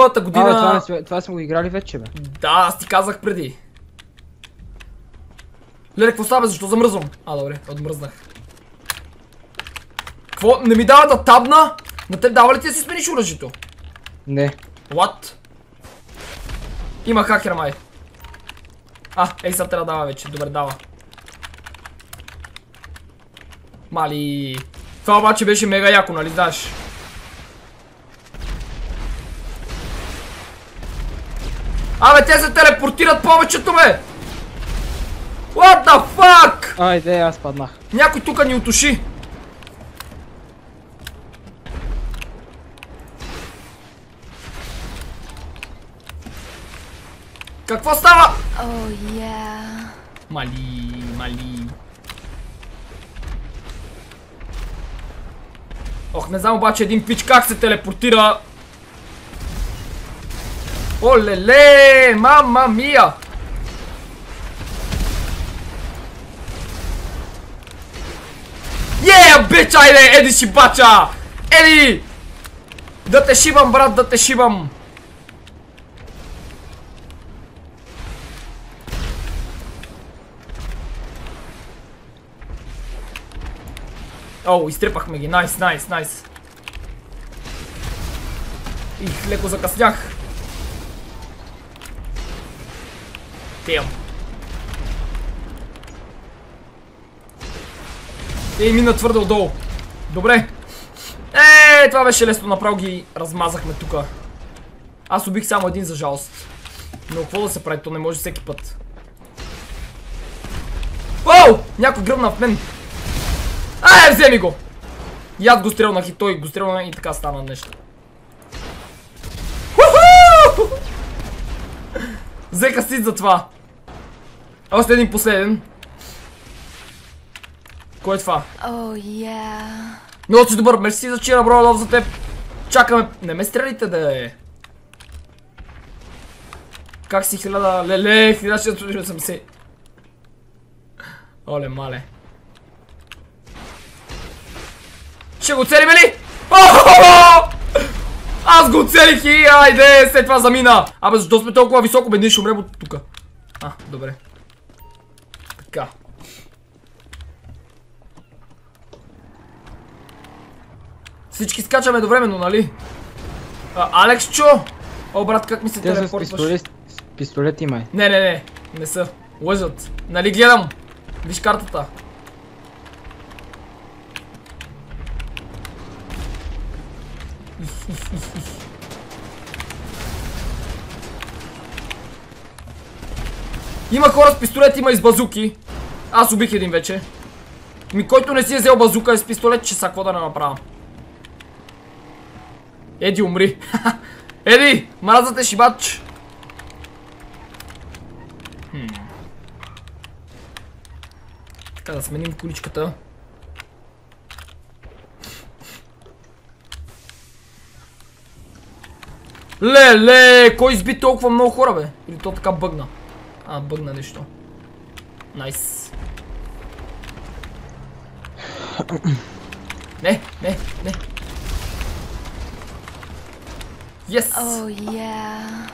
миналата година... А, това, не сме, това сме го играли вече, бе. Да, аз ти казах преди. Леле, какво става, бе? защо замръзвам? А, добре, отмръзнах. Какво? Не ми дава да табна? На теб дава ли ти да си смениш оръжието? Не. What? Има хакер май. А, ей сега трябва да дава вече. Добре, дава. Мали. Това обаче беше мега яко, нали знаеш? Абе, те се телепортират повечето, бе! What the fuck? Айде, аз паднах. Някой тука ни отуши. Какво става? Oh yeah. Мали, мали. Ох, не знам обаче един пич как се телепортира. Олеле, мама мия! Yeah, бич, айде, еди си бача! Еди! Да те шибам, брат, да те шибам! О, изтрепахме ги. Найс, найс, найс. И леко закъснях. Тем. Ей, мина твърде отдолу. Добре. Е, това беше лесно. Направо ги размазахме тука. Аз убих само един за жалост. Но какво да се прави? То не може всеки път. Оу! Някой гръмна в мен. Ай, вземи го! И аз го стрелнах и той го стрелнах и така стана нещо. Взеха си за това. Още един последен. Кой е това? Oh yeah. Много си добър, мерси за чира, бро, лов за теб. Чакаме. Не ме стрелите да е. Как си хиляда? Леле, 1680. Оле, мале. Ще го целим ли? Аз го целих и айде, след това замина. Абе, защо сме толкова високо, бе, ние ще умрем от тука. А, добре. Така. Всички скачаме едновременно, нали? А, Алекс Чо! О, брат, как ми се Те телепортваш? пистолет, с пистолет имай. Не, не, не, не са. Лъжат. Нали гледам? Виж картата. Има хора с пистолет, има и с базуки. Аз убих един вече. Ми който не си е взел базука и с пистолет, че са какво да не направя. Еди, умри. Еди, мразате шибач. Хм. Така да сменим количката. Леле, кой изби толкова много хора, бе? Или то така бъгна? А, бъгна нещо. Найс. Не, не, не. Yes! Oh yeah.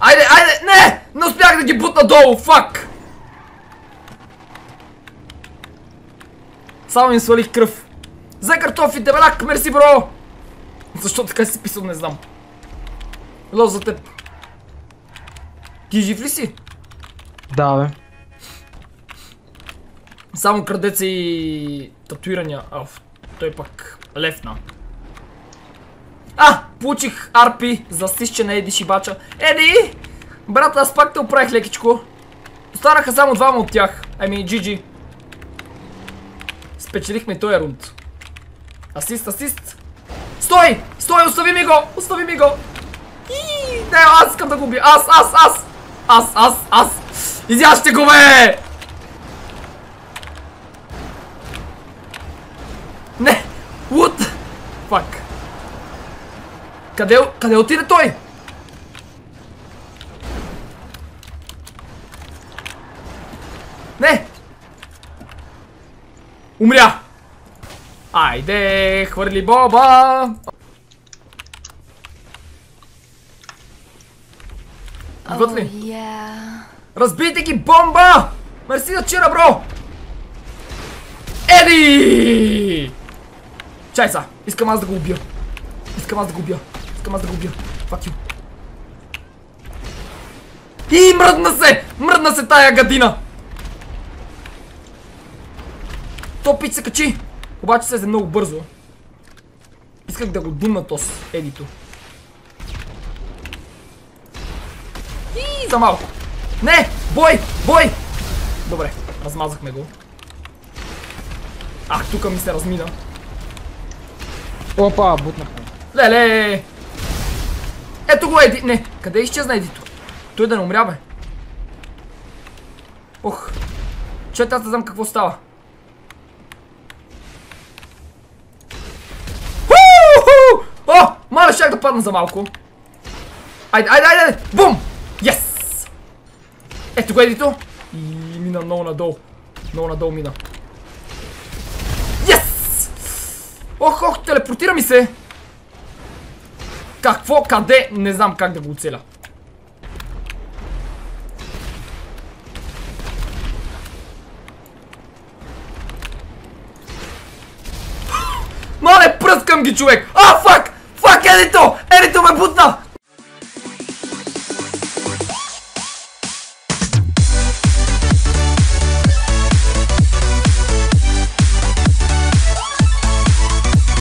Айде, айде, не! Не успях да ги бутна долу, фак! Само им свалих кръв. За картофи, дебелак, мерси, бро! Защо така си писал, не знам. Лов за теб. Ти жив ли си? Да, бе. Само крадеца и татуирания. Оф, той пък левна. А, получих арпи за стисче на Еди Шибача. Еди! Брат, аз пак те оправих лекичко. Останаха само двама от тях. Ами, GG. Спечелихме този рунд. Асист, асист. Стой! Стой, остави ми го! Остави ми го! Не, аз искам да го убия. Аз, аз, аз! Аз, аз, аз! Изяжте го, бе! Не! What? Fuck. Къде, къде отиде той? Не! Умря! Айде, хвърли боба! Идват ли? Разбийте ги, бомба! Мерси да чира, бро! Еди! Чай са, искам аз да го убия. Искам аз да го убия. Искам аз да го убия. Fuck you. И мръдна се! Мръдна се тая гадина! То пич се качи! Обаче се взе много бързо. Исках да го димна тос, едито. И за малко. Не! Бой! Бой! Добре, размазахме го. Ах, тук ми се размина. Опа, бутнах. ме. Леле! Ето го Еди. Не, къде изчезна Едито? Той да не умря, бе. Ох. Чете, аз не знам какво става. Ху-ху! О, мале, щях да падна за малко. Айде, айде, айде! Бум! Йес! Ето го Едито. И мина много надолу. Много надолу мина. Йес! Ох, ох, телепортира ми се! Какво? Къде? Не знам как да го оцеля. Мале, пръскам ги, човек! А, фак! Фак, едито! Едито ме бутна!